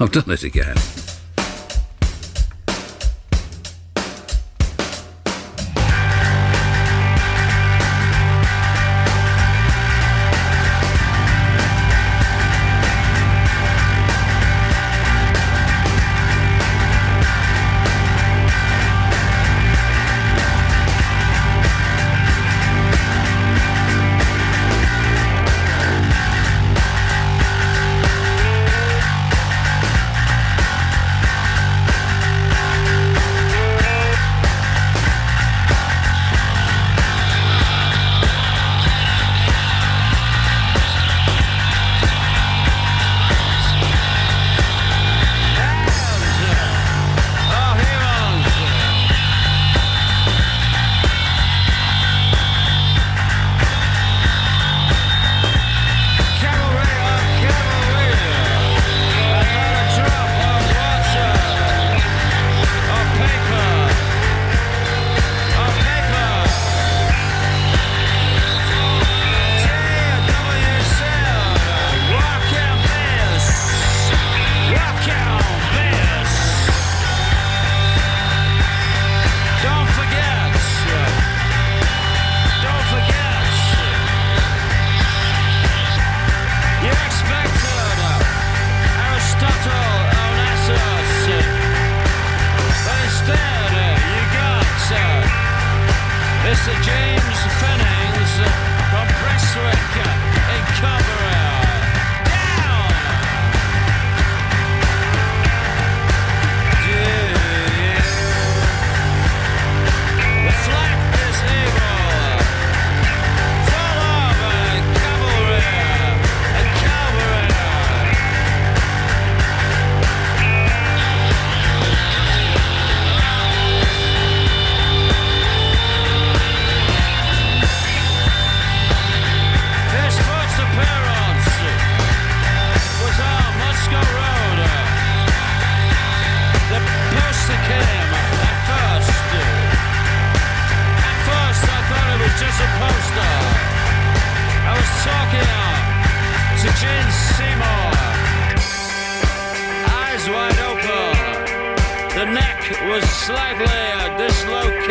I've done it again. Mr. James Fenner. was slightly uh, dislocated.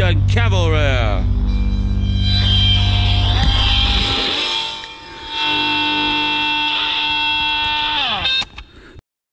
American cavalry.